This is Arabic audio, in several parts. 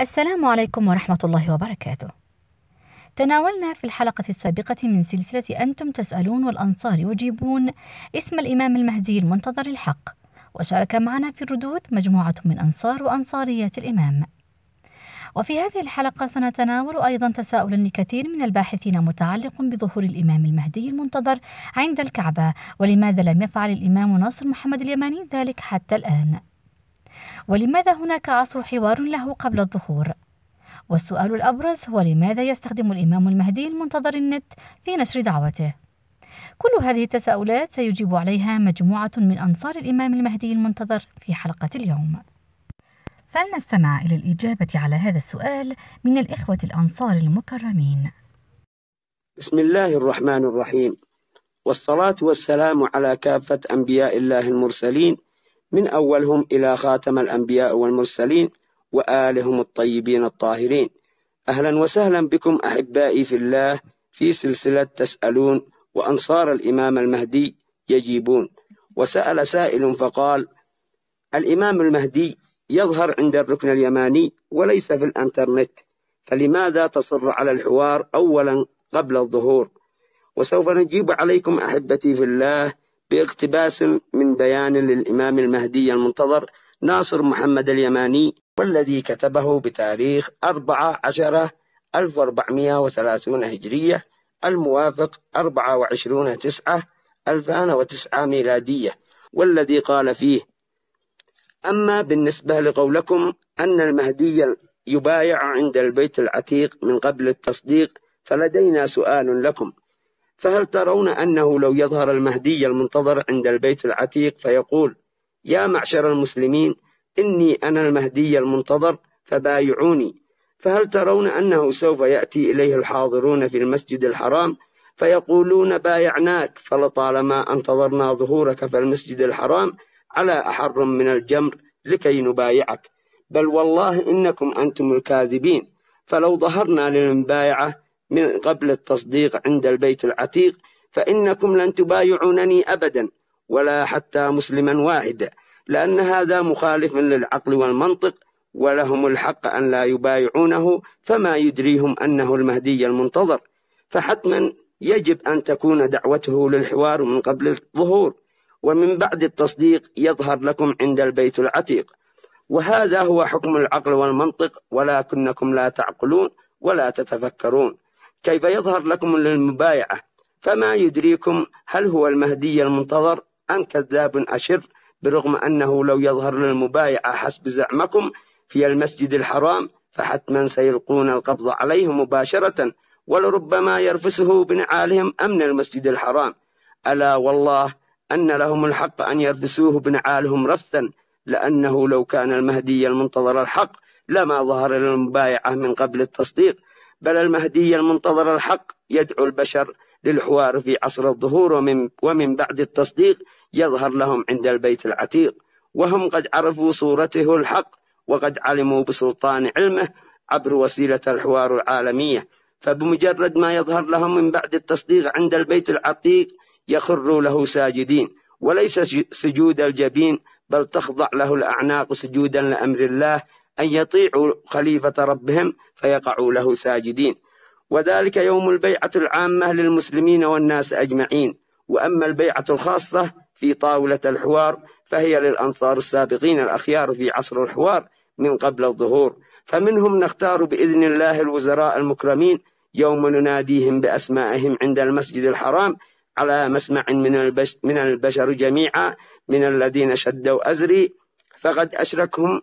السلام عليكم ورحمة الله وبركاته. تناولنا في الحلقة السابقة من سلسلة أنتم تسألون والأنصار يجيبون اسم الإمام المهدي المنتظر الحق، وشارك معنا في الردود مجموعة من أنصار وأنصاريات الإمام. وفي هذه الحلقة سنتناول أيضا تساؤلا لكثير من الباحثين متعلق بظهور الإمام المهدي المنتظر عند الكعبة ولماذا لم يفعل الإمام ناصر محمد اليماني ذلك حتى الآن؟ ولماذا هناك عصر حوار له قبل الظهور؟ والسؤال الأبرز هو لماذا يستخدم الإمام المهدي المنتظر النت في نشر دعوته؟ كل هذه التساؤلات سيجيب عليها مجموعة من أنصار الإمام المهدي المنتظر في حلقة اليوم. فلنستمع إلى الإجابة على هذا السؤال من الإخوة الأنصار المكرمين. بسم الله الرحمن الرحيم، والصلاة والسلام على كافة أنبياء الله المرسلين من أولهم إلى خاتم الأنبياء والمرسلين وآلهم الطيبين الطاهرين. أهلا وسهلا بكم أحبائي في الله في سلسلة تسألون وأنصار الإمام المهدي يجيبون. وسأل سائل فقال: الإمام المهدي يظهر عند الركن اليماني وليس في الانترنت فلماذا تصر على الحوار اولا قبل الظهور؟ وسوف نجيب عليكم أحبتي في الله باقتباس من بيان للإمام المهدي المنتظر ناصر محمد اليماني والذي كتبه بتاريخ 14 1430 هجرية الموافق 24 9 2009 ميلادية والذي قال فيه أما بالنسبة لقولكم أن المهدي يبايع عند البيت العتيق من قبل التصديق فلدينا سؤال لكم. فهل ترون أنه لو يظهر المهدي المنتظر عند البيت العتيق فيقول يا معشر المسلمين إني أنا المهدي المنتظر فبايعوني فهل ترون أنه سوف يأتي إليه الحاضرون في المسجد الحرام فيقولون بايعناك فلطالما أنتظرنا ظهورك في المسجد الحرام على أحر من الجمر؟ لكي نبايعك. بل والله إنكم أنتم الكاذبين. فلو ظهرنا للمبايعة من قبل التصديق عند البيت العتيق فإنكم لن تبايعونني أبدا ولا حتى مسلما واحدا لأن هذا مخالف للعقل والمنطق ولهم الحق أن لا يبايعونه فما يدريهم أنه المهدي المنتظر. فحتما يجب أن تكون دعوته للحوار من قبل الظهور. ومن بعد التصديق يظهر لكم عند البيت العتيق. وهذا هو حكم العقل والمنطق ولكنكم لا تعقلون ولا تتفكرون. كيف يظهر لكم للمبايعة؟ فما يدريكم هل هو المهدي المنتظر أم كذاب أشر برغم أنه لو يظهر للمبايعة حسب زعمكم في المسجد الحرام فحتما سيلقون القبض عليه مباشرة ولربما يرفسه بنعالهم أمن المسجد الحرام. ألا والله أن لهم الحق أن يربسوه بنعالهم رفثا لأنه لو كان المهدي المنتظر الحق لما ظهر للمبايعة من قبل التصديق بل المهدي المنتظر الحق يدعو البشر للحوار في عصر الظهور ومن, ومن بعد التصديق يظهر لهم عند البيت العتيق. وهم قد عرفوا صورته الحق وقد علموا بسلطان علمه عبر وسيلة الحوار العالمية. فبمجرد ما يظهر لهم من بعد التصديق عند البيت العتيق يخروا له ساجدين وليس سجود الجبين بل تخضع له الأعناق سجودا لأمر الله أن يطيعوا خليفة ربهم فيقعوا له ساجدين. وذلك يوم البيعة العامة للمسلمين والناس أجمعين. وأما البيعة الخاصة في طاولة الحوار فهي للأنصار السابقين الأخيار في عصر الحوار من قبل الظهور. فمنهم نختار بإذن الله الوزراء المكرمين يوم نناديهم بأسمائهم عند المسجد الحرام على مسمع من, البش من البشر جميعا من الذين شدوا أزري فقد أشركهم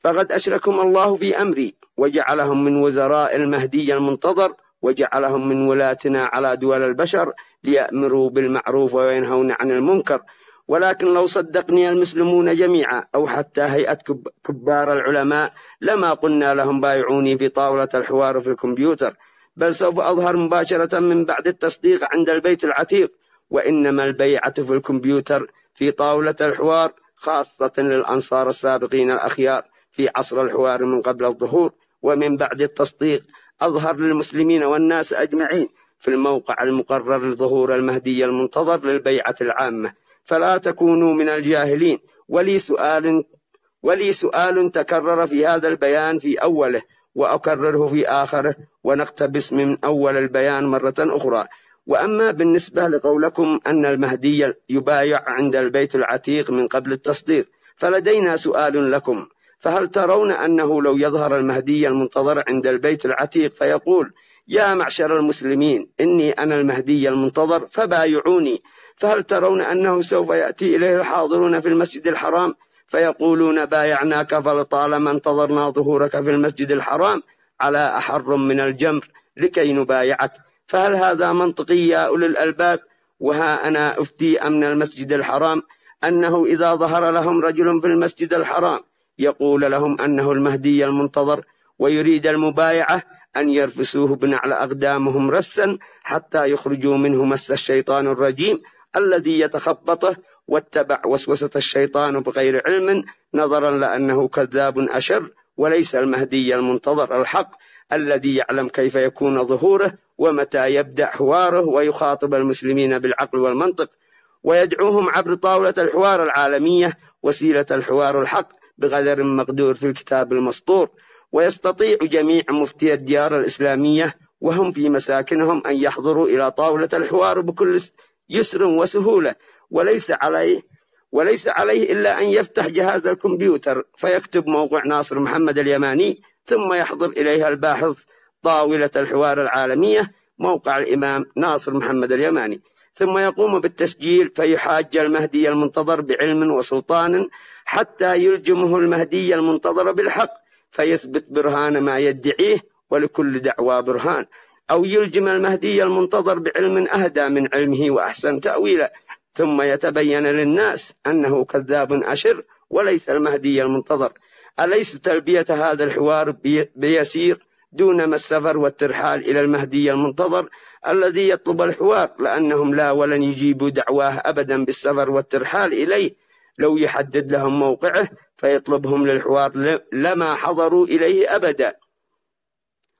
فقد أشركهم الله في أمري وجعلهم من وزراء المهدي المنتظر وجعلهم من ولاتنا على دول البشر ليأمروا بالمعروف وينهون عن المنكر. ولكن لو صدقني المسلمون جميعا أو حتى هيئة كبار العلماء لما قلنا لهم بايعوني في طاولة الحوار في الكمبيوتر. بل سوف أظهر مباشرة من بعد التصديق عند البيت العتيق وإنما البيعة في الكمبيوتر في طاولة الحوار خاصة للأنصار السابقين الأخيار في عصر الحوار من قبل الظهور ومن بعد التصديق أظهر للمسلمين والناس أجمعين في الموقع المقرر لظهور المهدي المنتظر للبيعة العامة. فلا تكونوا من الجاهلين. ولي سؤال ولي سؤال تكرر في هذا البيان في أوله. وأكرره في آخره ونقتبس من أول البيان مرة أخرى. وأما بالنسبة لقولكم أن المهدي يبايع عند البيت العتيق من قبل التصديق فلدينا سؤال لكم. فهل ترون أنه لو يظهر المهدي المنتظر عند البيت العتيق فيقول يا معشر المسلمين إني أنا المهدي المنتظر فبايعوني. فهل ترون أنه سوف يأتي إليه الحاضرون في المسجد الحرام فيقولون بايعناك فلطالما انتظرنا ظهورك في المسجد الحرام على أحر من الجمر لكي نبايعك. فهل هذا منطقي يا أولي الألباب؟ وها أنا أفتي أمن المسجد الحرام أنه إذا ظهر لهم رجل في المسجد الحرام يقول لهم أنه المهدي المنتظر ويريد المبايعة أن يرفسوه بنعل أقدامهم رفسا حتى يخرجوا منه مس الشيطان الرجيم الذي يتخبطه واتبع وسوسة الشيطان بغير علم نظرا لأنه كذاب أشر وليس المهدي المنتظر الحق الذي يعلم كيف يكون ظهوره ومتى يبدأ حواره ويخاطب المسلمين بالعقل والمنطق ويدعوهم عبر طاولة الحوار العالمية وسيلة الحوار الحق بقدر مقدور في الكتاب المسطور ويستطيع جميع مفتي الديار الإسلامية وهم في مساكنهم أن يحضروا إلى طاولة الحوار بكل يسر وسهولة وليس عليه وليس عليه إلا أن يفتح جهاز الكمبيوتر فيكتب موقع ناصر محمد اليماني ثم يحضر إليها الباحث طاولة الحوار العالمية موقع الإمام ناصر محمد اليماني. ثم يقوم بالتسجيل فيحاج المهدي المنتظر بعلم وسلطان حتى يلجمه المهدي المنتظر بالحق فيثبت برهان ما يدعيه ولكل دعوى برهان. أو يلجم المهدي المنتظر بعلم أهدى من علمه وأحسن تأويلا. ثم يتبين للناس أنه كذاب أشر وليس المهدي المنتظر. أليس تلبية هذا الحوار بيسير دون ما السفر والترحال إلى المهدي المنتظر الذي يطلب الحوار؟ لأنهم لا ولن يجيبوا دعواه أبدا بالسفر والترحال إليه. لو يحدد لهم موقعه فيطلبهم للحوار لما حضروا إليه أبدا.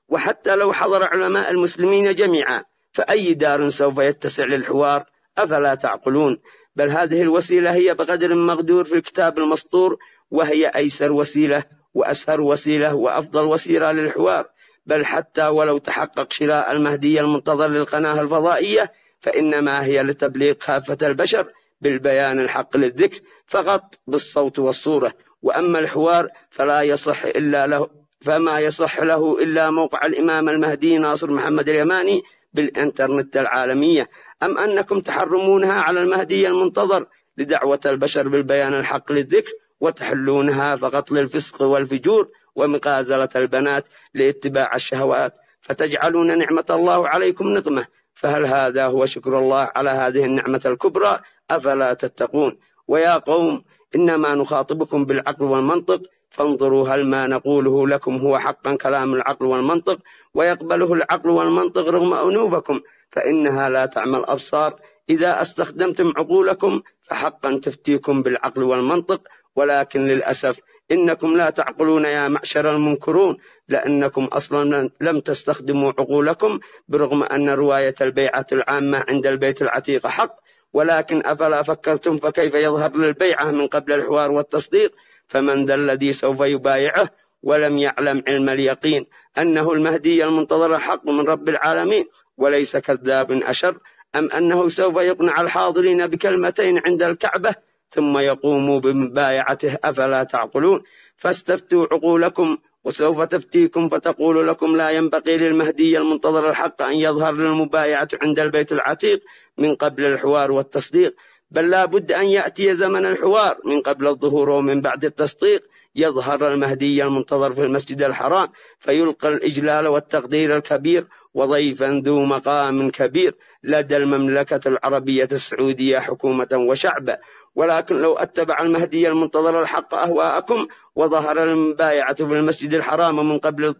وحتى لو حضر علماء المسلمين جميعا فأي دار سوف يتسع للحوار؟ أفلا تعقلون؟ بل هذه الوسيلة هي بقدر مقدور في الكتاب المسطور وهي أيسر وسيلة وأسهر وسيلة وأفضل وسيلة للحوار. بل حتى ولو تحقق شراء المهدي المنتظر للقناة الفضائية فإنما هي لتبليغ كافة البشر بالبيان الحق للذكر فقط بالصوت والصورة. وأما الحوار فلا يصح إلا له فما يصح له إلا موقع الإمام المهدي ناصر محمد اليماني بالإنترنت العالمية. أم أنكم تحرمونها على المهدي المنتظر لدعوة البشر بالبيان الحق للذكر وتحلونها فقط للفسق والفجور ومقازلة البنات لاتباع الشهوات. فتجعلون نعمة الله عليكم نقمة. فهل هذا هو شكر الله على هذه النعمة الكبرى؟ أفلا تتقون. ويا قوم إنما نخاطبكم بالعقل والمنطق فانظروا هل ما نقوله لكم هو حقا كلام العقل والمنطق ويقبله العقل والمنطق رغم أنوفكم فإنها لا تعمل أبصار إذا أستخدمتم عقولكم فحقا تفتيكم بالعقل والمنطق ولكن للأسف إنكم لا تعقلون يا معشر المنكرون لأنكم أصلا لم تستخدموا عقولكم برغم أن رواية البيعة العامة عند البيت العتيق حق. ولكن أفلا فكرتم فكيف يظهر للبيعة من قبل الحوار والتصديق؟ فمن ذا الذي سوف يبايعه ولم يعلم علم اليقين أنه المهدي المنتظر الحق من رب العالمين وليس كذاب أشر أم أنه سوف يقنع الحاضرين بكلمتين عند الكعبة ثم يقوموا بمبايعته أفلا تعقلون؟ فاستفتوا عقولكم وسوف تفتيكم فتقول لكم لا ينبغي للمهدي المنتظر الحق أن يظهر للمبايعة عند البيت العتيق من قبل الحوار والتصديق. بل لا بد أن يأتي زمن الحوار. من قبل الظهور ومن بعد التصديق يظهر المهدي المنتظر في المسجد الحرام فيلقى الإجلال والتقدير الكبير وضيفا ذو مقام كبير لدى المملكة العربية السعودية حكومة وشعبا ولكن لو أتبع المهدي المنتظر الحق أهواءكم وظهر المبايعة في المسجد الحرام من قبل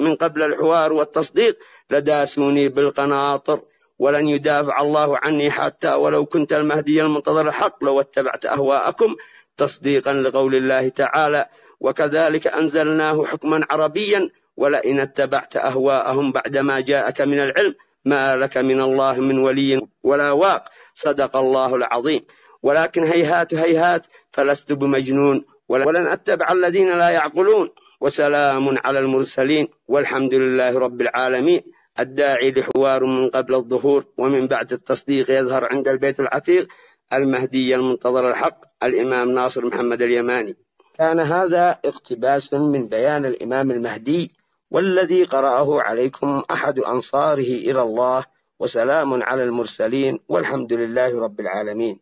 من قبل الحوار والتصديق لداسوني بالقناطر ولن يدافع الله عني حتى ولو كنت المهدي المنتظر الحق لو اتبعت أهواءكم تصديقا لقول الله تعالى وكذلك أنزلناه حكما عربيا ولئن اتبعت أهواءهم بعدما جاءك من العلم ما لك من الله من ولي ولا واق. صدق الله العظيم. ولكن هيهات هيهات فلست بمجنون ولن أتبع الذين لا يعقلون. وسلام على المرسلين والحمد لله رب العالمين. الداعي لحوار من قبل الظهور ومن بعد التصديق يظهر عند البيت العتيق المهدي المنتظر الحق الإمام ناصر محمد اليماني. كان هذا اقتباس من بيان الإمام المهدي والذي قرأه عليكم أحد أنصاره إلى الله وسلام على المرسلين والحمد لله رب العالمين.